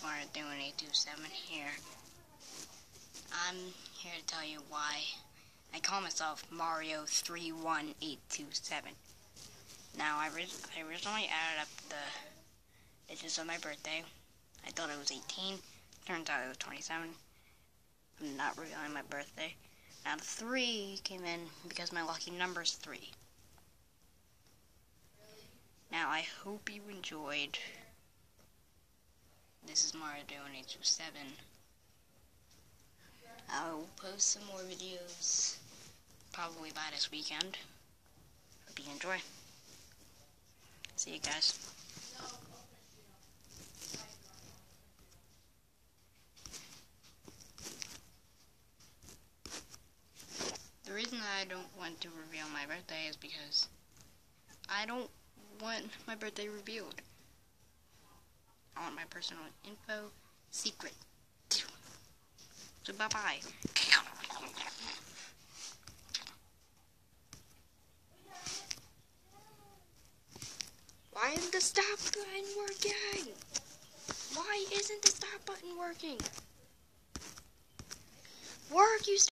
Mario doing 827 here. I'm here to tell you why I call myself Mario 31827. Now, I, I originally added up the digits of my birthday. I thought it was 18. Turns out it was 27. I'm not revealing my birthday. Now, the 3 came in because my lucky number is 3. Now, I hope you enjoyed this is Mario doing H7. I will post some more videos probably by this weekend. Hope you enjoy. See you guys. The reason I don't want to reveal my birthday is because I don't want my birthday revealed. Want my personal info secret. So bye bye. Why isn't the stop button working? Why isn't the stop button working? Work, you